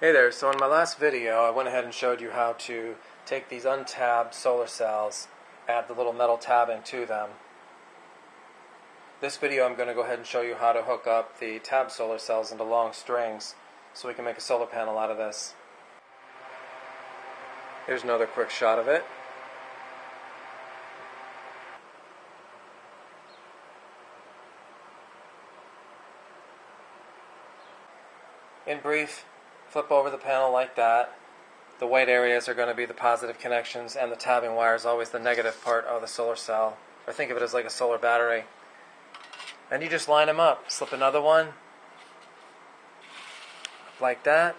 Hey there, so in my last video I went ahead and showed you how to take these untabbed solar cells, add the little metal tabbing to them. This video I'm going to go ahead and show you how to hook up the tabbed solar cells into long strings so we can make a solar panel out of this. Here's another quick shot of it. In brief, flip over the panel like that. The white areas are going to be the positive connections, and the tabbing wire is always the negative part of the solar cell. Or think of it as like a solar battery. And you just line them up. Slip another one, like that.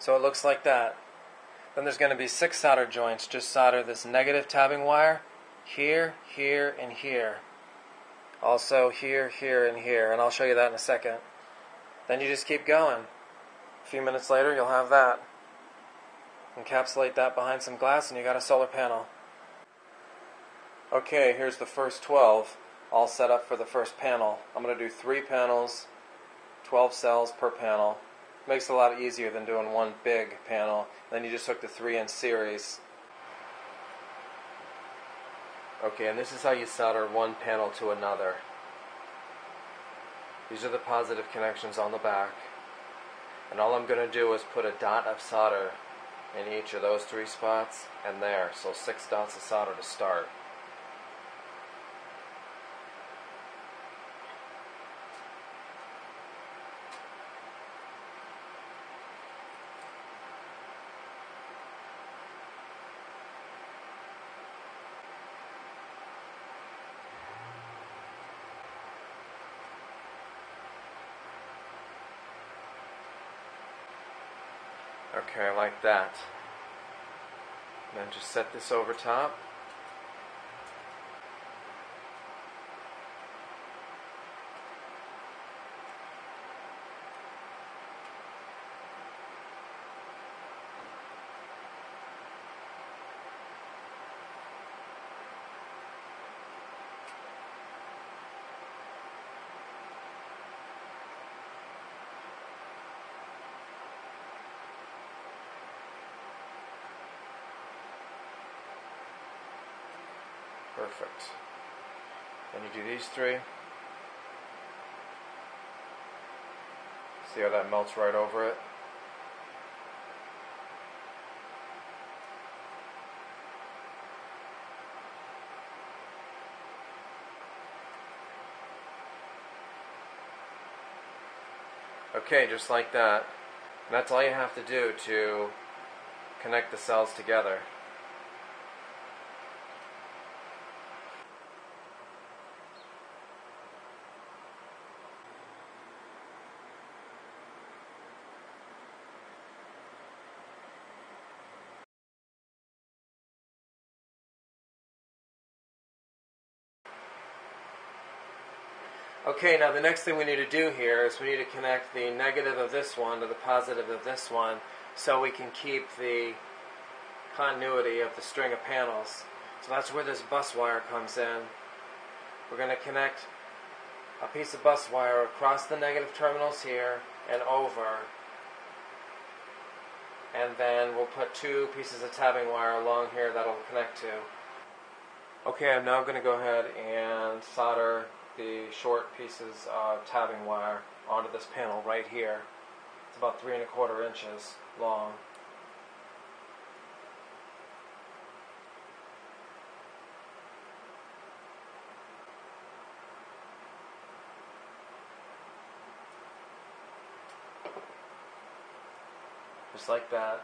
So it looks like that. Then there's going to be six solder joints. Just solder this negative tabbing wire here, here, and here. Also here, here, and here. And I'll show you that in a second. Then you just keep going. A few minutes later, you'll have that. Encapsulate that behind some glass, and you got a solar panel. Okay, here's the first 12, all set up for the first panel. I'm going to do three panels, 12 cells per panel. Makes it a lot easier than doing one big panel. Then you just hook the three in series. Okay, and this is how you solder one panel to another. These are the positive connections on the back. And all I'm going to do is put a dot of solder in each of those three spots and there. So six dots of solder to start. Okay, I like that. And then just set this over top. Perfect. Then you do these three. See how that melts right over it? Okay, just like that. And that's all you have to do to connect the cells together. Okay, now the next thing we need to do here is we need to connect the negative of this one to the positive of this one so we can keep the continuity of the string of panels. So that's where this bus wire comes in. We're going to connect a piece of bus wire across the negative terminals here and over. And then we'll put two pieces of tabbing wire along here that'll connect to. Okay, I'm now going to go ahead and solder the short pieces of tabbing wire onto this panel right here. It's about three and a quarter inches long. Just like that.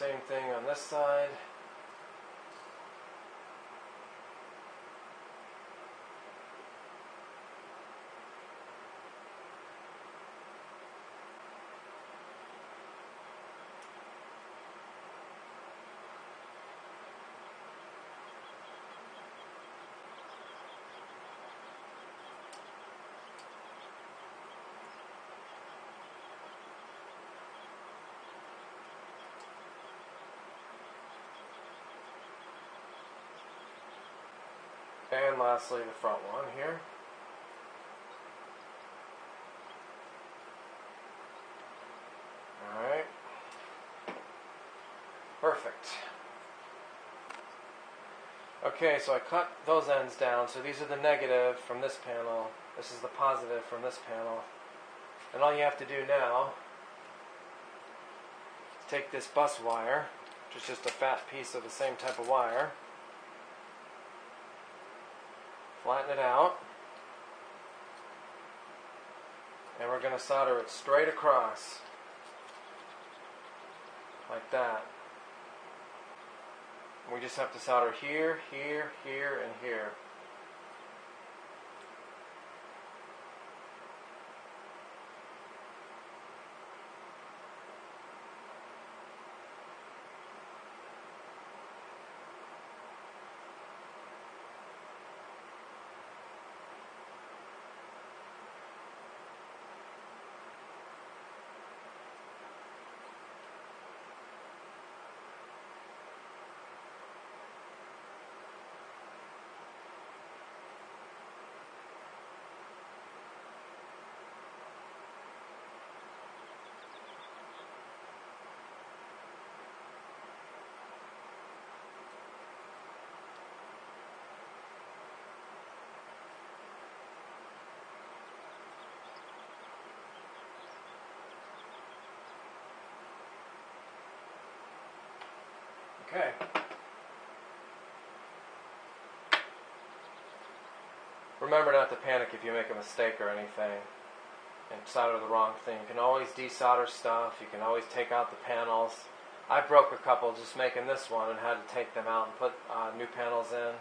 Same thing on this side. And lastly, the front one here. Alright. Perfect. Okay, so I cut those ends down. So these are the negative from this panel. This is the positive from this panel. And all you have to do now is take this bus wire, which is just a fat piece of the same type of wire, flatten it out, and we're going to solder it straight across, like that. We just have to solder here, here, here, and here. Okay. Remember not to panic if you make a mistake or anything and solder the wrong thing. You can always desolder stuff. You can always take out the panels. I broke a couple just making this one and had to take them out and put uh, new panels in.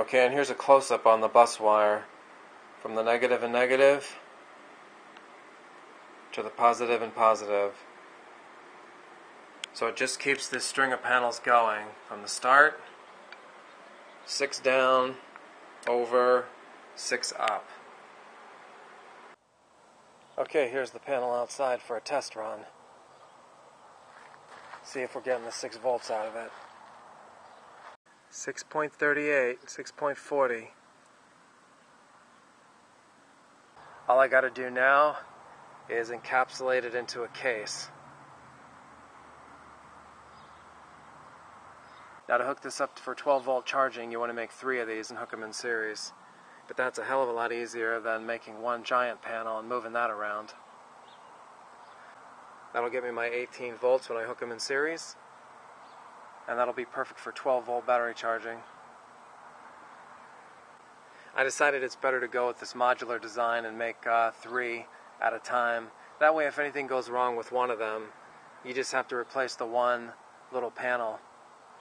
Okay, and here's a close-up on the bus wire from the negative and negative to the positive and positive. So it just keeps this string of panels going from the start, six down, over, six up. Okay, here's the panel outside for a test run. See if we're getting the 6 volts out of it. 6.38, 6.40. All I got to do now is encapsulate it into a case. Now to hook this up for 12 volt charging, you want to make three of these and hook them in series. But that's a hell of a lot easier than making one giant panel and moving that around. That'll give me my 18 volts when I hook them in series. And that'll be perfect for 12 volt battery charging. I decided it's better to go with this modular design and make uh, three at a time. That way if anything goes wrong with one of them, you just have to replace the one little panel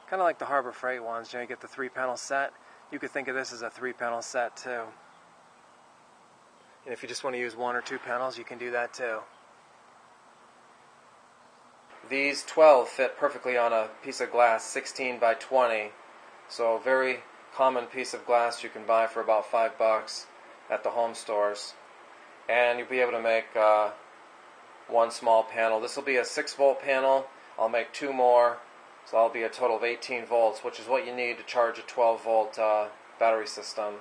Kind of like the Harbor Freight ones, you, know, you get the three panel set. You could think of this as a three panel set too. And if you just want to use one or two panels, you can do that too. These 12 fit perfectly on a piece of glass 16 by 20. So a very common piece of glass you can buy for about 5 bucks at the home stores. And you'll be able to make uh, one small panel. This will be a 6 volt panel. I'll make two more so that'll be a total of 18 volts, which is what you need to charge a 12 volt uh, battery system.